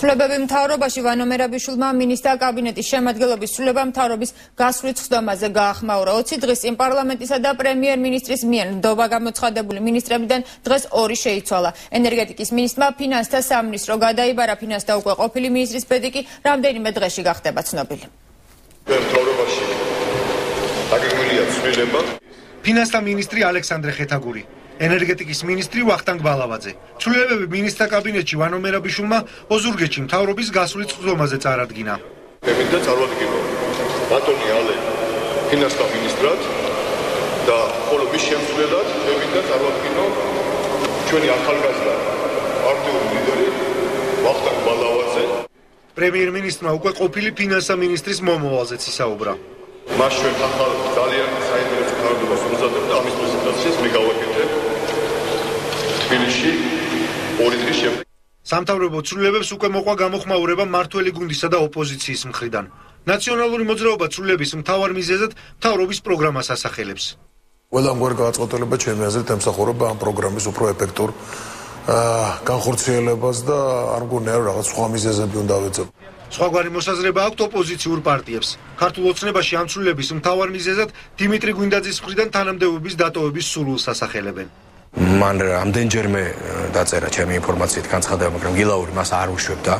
ცვლილებები მთავრობაში ვანო მერაბიშვილმა მინისტრთა კაბინეტის შემადგენლობის ცვლილება მთავრობის გასვლით ხდომაზე გაახმაურა. 20 დღის წინ პარლამენტისა და პრემიერ-მინისტრის მიერ ნდობა გამოცხადებული მინისტრებიდან დღეს ორი შეიცვალა. ენერგეტიკის მინისტრმა ფინანსთა სამინისტრო გადაიბარა ფინანსთა უკვე ყოფილი მინისტრის ბედი კი რამდენიმე დღეში გახდება ცნობილი. მთავრობაში აგეგმილია ცვლილება ფინანსთა მინისტრი ალექსანდრე ხეთაგური ენერგეტიკის მინისტრი ვახტანგ ბალავაძე. ცვლილებები მინისტრთა კაბინეტში ვანო მერაბიშვილმა ოზურგეთში მთავრობის გასული წვდომაზე წარადგინა. მემინდა წარვადგინო ბატონი ალე ფინანსთა მინისტრად და ხოლო მის შემცვლელად მემინდა წარვადგინო ჩვენი ახალგაზრდა პარტიული ლიდერი ვახტანგ ბალავაძე. პრემიერ-მინისტრმა უკვე ყოფილი ფინანსთა მინისტრის მომავალზეც ისაუბრა. მას ჩვენ ახალ ძალიან საინტერესო თანამდებობას უმზადებ და თბილისში ორი დღის შემდეგ სამთავრობო ცვლილებებს უკვე მოყვა გამოხმაურება მართველი გუნდისა და ოპოზიციის მხრიდან. ნაციონალური მოძრაობა ცვლილების მთავარ მიზეზად მთავრობის პროგრამას ასახელებს. ყველა მგვარ გააწყოთელება ჩემი აზრით ემსახურება ამ პროგრამის უფრო ეფექტურ განხორციელებას და არ მგონია რომ რაღაც სხვა მიზეზები უნდა ვეცებ. სხვაგვარი მოსაზრება აქვს ოპოზიციურ პარტიებს. ქართულ ოცნებაში ამ ცვლილების მთავარ მიზეზად დიმიტრი გვინდაძის მხრიდან თანამდებობის დატოვების სურვილს ასახელებენ. მან რამდენჯერმე დაწერა ჩემი ინფორმაციით განცხადება, მაგრამ გილაური მას არ უშვებდა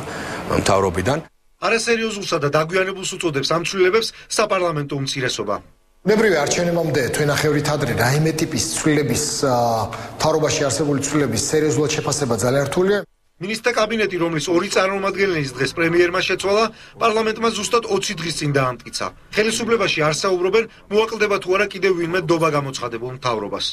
მთავრობიდან. არასერიოზულსა და დაგვიანებულს უწოდებს ამ ცვლილებებს საპარლამენტო უმცირესობა. ნებრივი არჩევნებამდე თვენახევრით ადრე რაიმე ტიპის ცვლილების თავრობაში არსებული ცვლილების სერიოზულად შეფასება ძალიან რთულია. მინისტრთა კაბინეტი, რომლის ორი წარმომადგენლის დღეს პრემიერმა შეცვალა, პარლამენტმა ზუსტად 20 დღის წინ დაამტკიცა. ხელისუფლებაში არ საუბრობენ, მოაკლდება თუ არა კიდევ ვინმე დობა გამოცხადებულ მთავრობას.